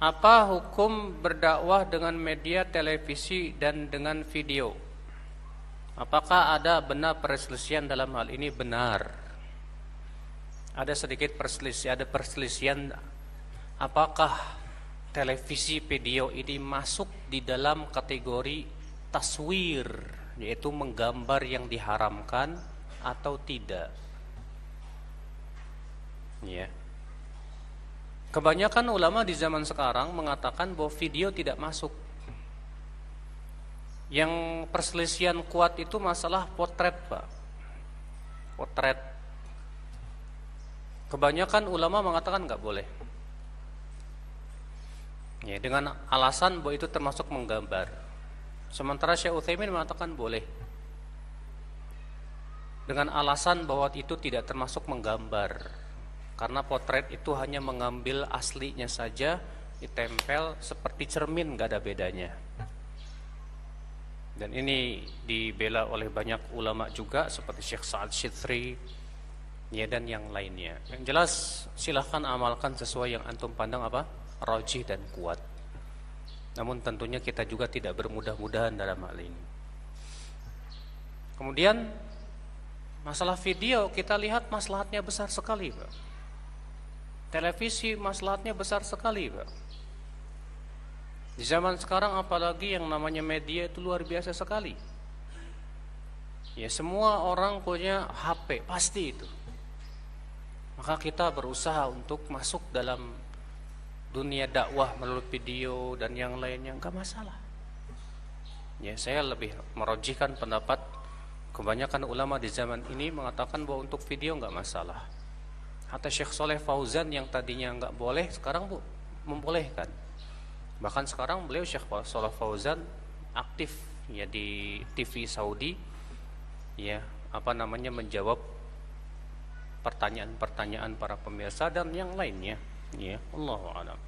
Apa hukum berdakwah dengan media televisi dan dengan video? Apakah ada benar perselisihan dalam hal ini? Benar. Ada sedikit perselisihan, ada perselisihan apakah televisi video ini masuk di dalam kategori taswir, yaitu menggambar yang diharamkan atau tidak. Ya. Kebanyakan ulama di zaman sekarang mengatakan bahwa video tidak masuk. Yang perselisihan kuat itu masalah potret, Pak. Potret. Kebanyakan ulama mengatakan nggak boleh. Ya, dengan alasan bahwa itu termasuk menggambar. Sementara Syekh Utsaimin mengatakan boleh. Dengan alasan bahwa itu tidak termasuk menggambar karena potret itu hanya mengambil aslinya saja ditempel seperti cermin gak ada bedanya. Dan ini dibela oleh banyak ulama juga seperti Syekh Sa'ad Syidri ya dan yang lainnya. Yang jelas silahkan amalkan sesuai yang antum pandang apa? Rojih dan kuat. Namun tentunya kita juga tidak bermudah-mudahan dalam hal ini. Kemudian masalah video kita lihat maslahatnya besar sekali Pak Televisi maslahatnya besar sekali, Pak. Di zaman sekarang apalagi yang namanya media itu luar biasa sekali. Ya semua orang punya HP, pasti itu. Maka kita berusaha untuk masuk dalam dunia dakwah melalui video dan yang lainnya enggak masalah. Ya, saya lebih merojikan pendapat kebanyakan ulama di zaman ini mengatakan bahwa untuk video enggak masalah. Hatta Syekh Soleh Fauzan yang tadinya nggak boleh sekarang bu membolehkan. Bahkan sekarang beliau Syekh Soleh Fauzan aktif ya di TV Saudi ya apa namanya menjawab pertanyaan-pertanyaan para pemirsa dan yang lainnya ya Allah a'lam